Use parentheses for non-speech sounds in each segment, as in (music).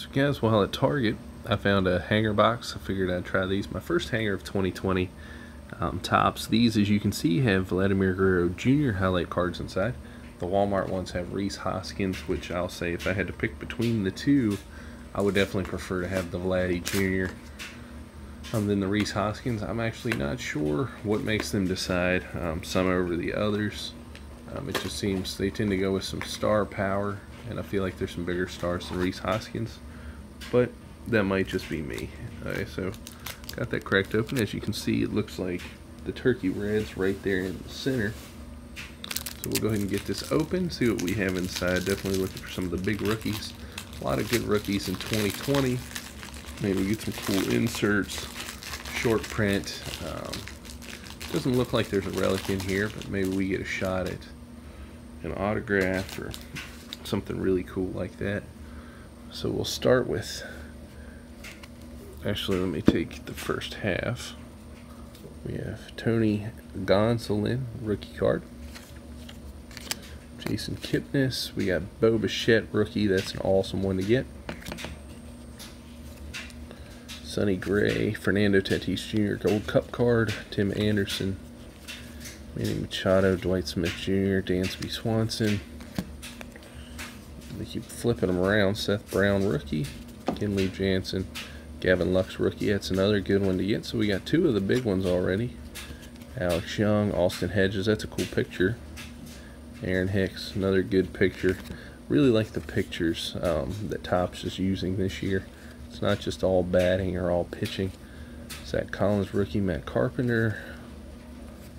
So guys, while at Target, I found a hanger box. I figured I'd try these. My first hanger of 2020 um, Topps. These, as you can see, have Vladimir Guerrero Jr. highlight cards inside. The Walmart ones have Rhys Hoskins, which I'll say if I had to pick between the two, I would definitely prefer to have the Vladdy Jr. Um, than the Rhys Hoskins. I'm actually not sure what makes them decide um, some over the others. Um, it just seems they tend to go with some star power, and I feel like there's some bigger stars than Rhys Hoskins but that might just be me. Okay, so got that cracked open. As you can see, it looks like the turkey red's right there in the center. So we'll go ahead and get this open, see what we have inside. Definitely looking for some of the big rookies. A lot of good rookies in 2020. Maybe we get some cool inserts, short print. Um, doesn't look like there's a relic in here, but maybe we get a shot at an autograph or something really cool like that. So we'll start with, actually let me take the first half. We have Tony Gonsolin, rookie card. Jason Kipnis. We got Bo Bichette, rookie. That's an awesome one to get. Sonny Gray, Fernando Tatis Jr. Gold Cup card. Tim Anderson, Manny Machado, Dwight Smith Jr., Dansby Swanson. Keep flipping them around. Seth Brown, rookie. Kenley Jansen. Gavin Lux, rookie. That's another good one to get. So we got two of the big ones already. Alex Young, Austin Hedges. That's a cool picture. Aaron Hicks, another good picture. Really like the pictures um, that Topps is using this year. It's not just all batting or all pitching. Zack Collins, rookie. Matt Carpenter.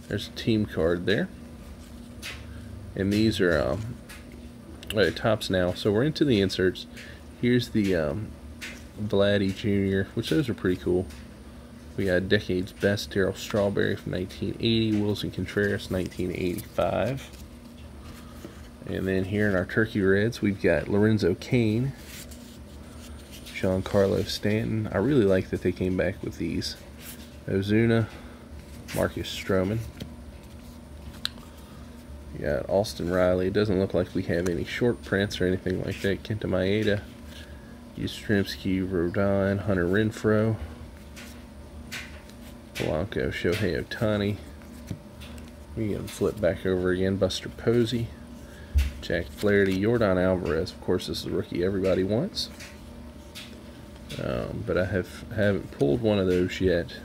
There's a team card there. And these are um, Right, tops now. So we're into the inserts. Here's the um, Vladdy Jr., which those are pretty cool. We got Decade's Best Darryl Strawberry from 1980, Willson Contreras 1985. And then here in our Turkey Reds, we've got Lorenzo Cain, Giancarlo Stanton. I really like that they came back with these. Ozuna, Marcus Stroman, got Austin Riley. It doesn't look like we have any short prints or anything like that. Kenta Maeda, Yastrzemski, Rodon, Hunter Renfroe, Polanco, Shohei Ohtani. We can flip back over again. Buster Posey, Jack Flaherty, Yordan Alvarez. Of course, this is a rookie everybody wants. Um, but I have haven't pulled one of those yet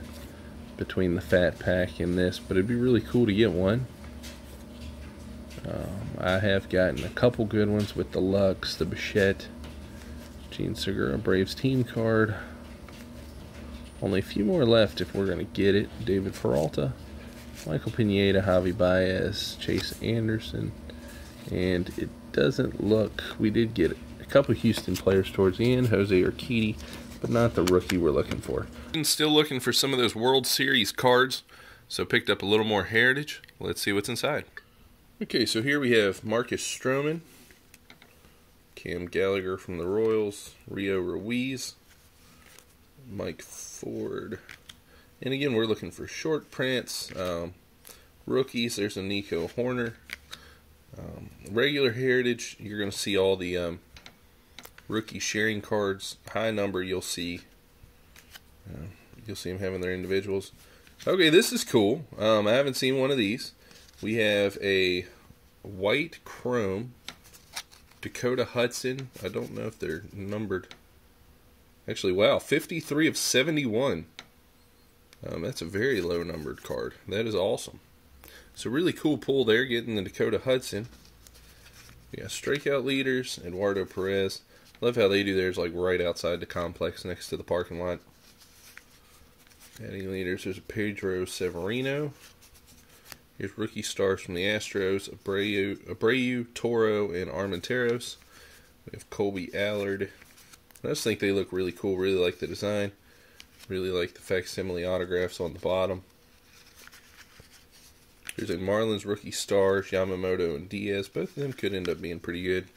between the fat pack and this. But it'd be really cool to get one. Um, I have gotten a couple good ones with the Lux, the Bichette, Jean Segura Braves team card. Only a few more left if we're going to get it. David Peralta, Michael Pineda, Javi Baez, Chase Anderson. And it doesn't look, we did get a couple Houston players towards the end, Jose Urquidy, but not the rookie we're looking for. Still looking for some of those World Series cards, so picked up a little more heritage. Let's see what's inside. Okay, so here we have Marcus Stroman, Cam Gallagher from the Royals, Rio Ruiz, Mike Ford. And again, we're looking for short prints, um, rookies. There's a Nico Hoerner. Um, regular heritage, you're going to see all the um, rookie sharing cards. High number, you'll see. Uh, you'll see them having their individuals. Okay, this is cool. Um, I haven't seen one of these we have a white chrome Dakota Hudson. I don't know if they're numbered. Actually, wow, 53 of 71. Um, that's a very low numbered card. That is awesome. So really cool pull there, getting the Dakota Hudson. We got strikeout leaders, Eduardo Perez. Love how they do theirs like right outside the complex next to the parking lot. Batting leaders, there's Pedro Severino. Here's rookie stars from the Astros, Abreu, Abreu Toro, and Armenteros. We have Kolby Allard. I just think they look really cool. Really like the design. Really like the facsimile autographs on the bottom. Here's a Marlins rookie stars, Yamamoto and Diaz. Both of them could end up being pretty good.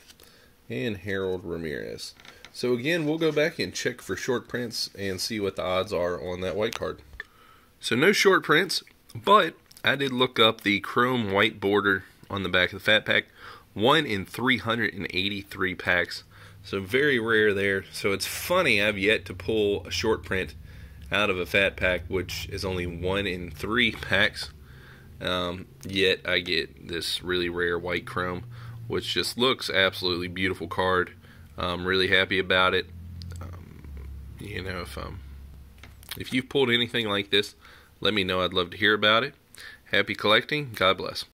And Harold Ramirez. So again, we'll go back and check for short prints and see what the odds are on that white card. So no short prints, but I did look up the chrome white border on the back of the fat pack. One in 383 packs. So very rare there. So it's funny I've yet to pull a short print out of a fat pack, which is only one in three (laughs) packs. Um, yet I get this really rare white chrome, which just looks absolutely beautiful card. I'm really happy about it. Um, you know, if um, if you've pulled anything like this, let me know. I'd love to hear about it. Happy collecting. God bless.